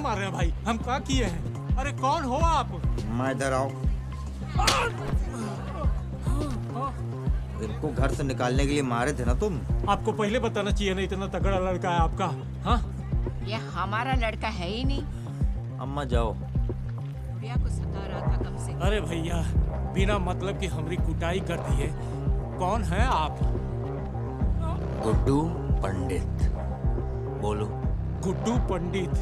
मार रहे हैं भाई? हम क्या किए हैं? अरे कौन हो आप? मैं इधर आओ। इनको घर से निकालने के लिए मारे थे ना तुम? आपको पहले बताना चाहिए ना इतना तगड़ा लड़का है आपका हाँ? ये हमारा लड़का है ही नहीं। अम्मा जाओ। गुड़िया को सता रहा था कम से अरे भैया बिना मतलब की हमारी कुटाई कर दी है। कौन है आप? गुड्डू पंडित। बोलो। गुड्डू पंडित।